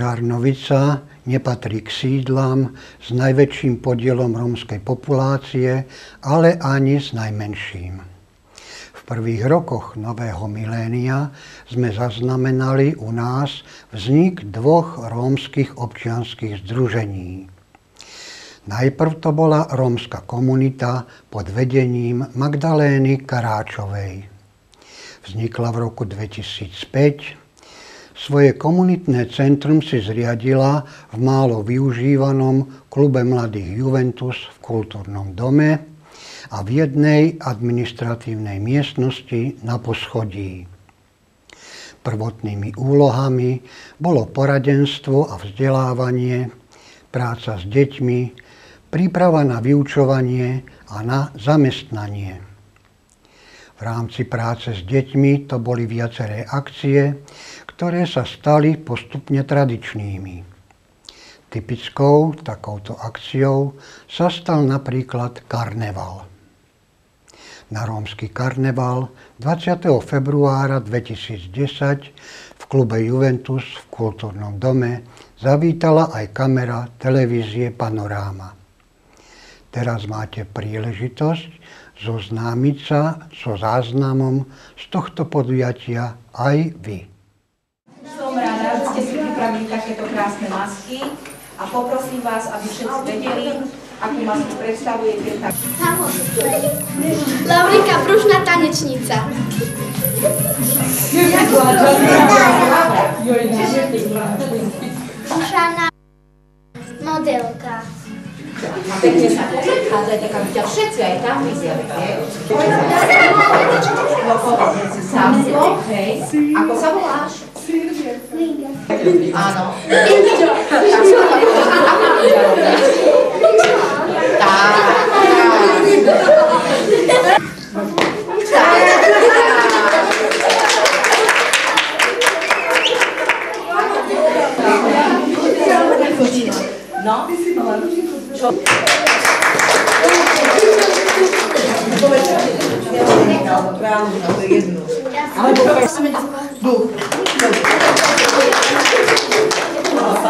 Žarnovica nepatrí k sídlam s najväčším podielom rómskej populácie, ale ani s najmenším. V prvých rokoch nového milénia sme zaznamenali u nás vznik dvoch rómskych občianských združení. Najprv to bola rómska komunita pod vedením Magdalény Karáčovej. Vznikla v roku 2005 svoje komunitné centrum si zriadila v málo využívanom klube mladých Juventus v kultúrnom dome a v jednej administratívnej miestnosti na poschodí. Prvotnými úlohami bolo poradenstvo a vzdelávanie, práca s deťmi, príprava na vyučovanie a na zamestnanie. V rámci práce s deťmi to boli viaceré akcie, ktoré sa stali postupne tradičnými. Typickou takouto akciou sa stal napríklad karneval. Na rómsky karneval 20. februára 2010 v klube Juventus v kultúrnom dome zavítala aj kamera televízie Panoráma. Teraz máte príležitosť zoznámiť sa so záznamom z tohto podujatia aj vy pripraviť takéto krásne masky a poprosím vás, aby všetci vedeli, akú masku predstavujete. Laurika, pružná tanečnica. Ušana, modelka. Pekne sa prechádzajte, aby ťa všetci aj tam videli, No povedz si hej. Ako sa voláš? Ah no. No? Bravo, bravo, bravo. Bravo, bravo.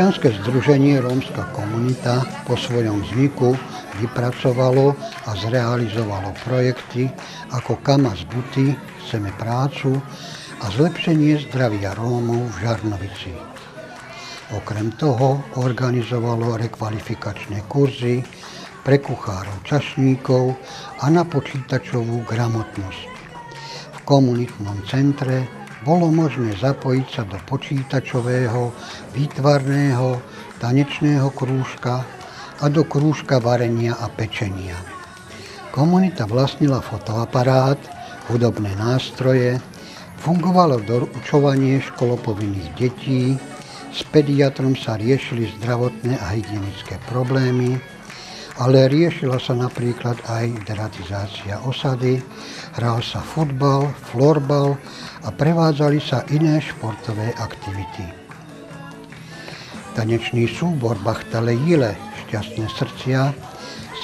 Občianske združenie Rómska komunita po svojom vzniku vypracovalo a zrealizovalo projekty ako Kama z Buty, Chceme prácu a zlepšenie zdravia Rómov v Žarnovici. Okrem toho organizovalo rekvalifikačné kurzy pre kuchárov čašníkov a na počítačovú gramotnosť. V komunitnom centre bolo možné zapojiť sa do počítačového, výtvarného, tanečného krúžka a do krúžka varenia a pečenia. Komunita vlastnila fotoaparát, hudobné nástroje, fungovalo doručovanie školopovinných detí, s pediatrom sa riešili zdravotné a hygienické problémy, ale riešila sa napríklad aj deratizácia osady, hral sa futbal, florbal a prevádzali sa iné športové aktivity. Tanečný súbor Bachtale Jile Šťastné srdcia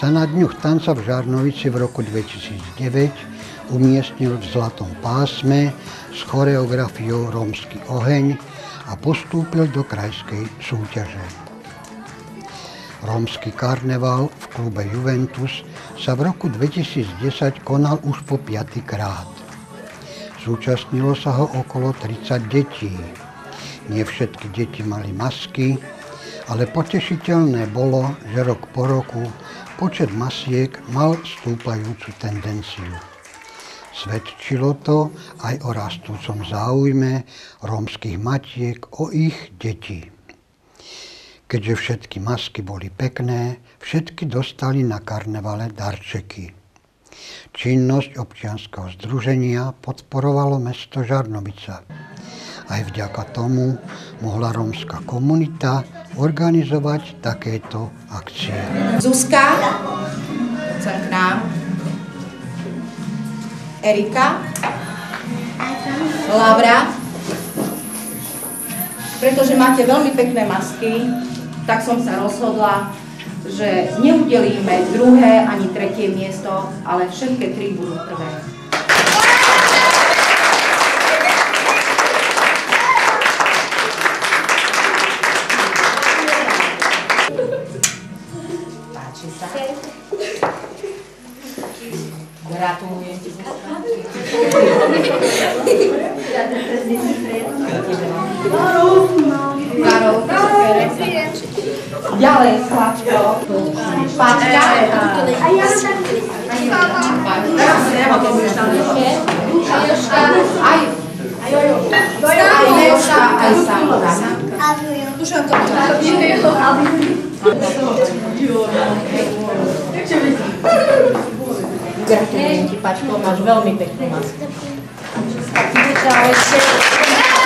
sa na dňuch tanca v Žarnovici v roku 2009 umiestnil v Zlatom pásme s choreografiou Rómsky oheň a postúpil do krajskej súťaže. Rómsky karneval v klube Juventus sa v roku 2010 konal už po piatý krát. Zúčastnilo sa ho okolo 30 detí. Nie všetky deti mali masky, ale potešiteľné bolo, že rok po roku počet masiek mal stúpajúcu tendenciu. Svedčilo to aj o rastúcom záujme rómskych matiek o ich deti. Keďže všetky masky boli pekné, všetky dostali na karnevale darčeky. Činnosť občianskeho združenia podporovalo mesto Žarnovica. Aj vďaka tomu mohla rómska komunita organizovať takéto akcie. Zuzka, sem k nám. Erika. Laura. Pretože máte veľmi pekné masky, tak som sa rozhodla, že neudelíme druhé ani tretie miesto, ale všetky tri budú prvé. Páči sa. Gratulujem ti. Karol, Ďalej, Slavko. Pátka. Aj, aj Joška, aj Sandra. Gratulujem ti, Pačko, máš veľmi peknú masku. Čau,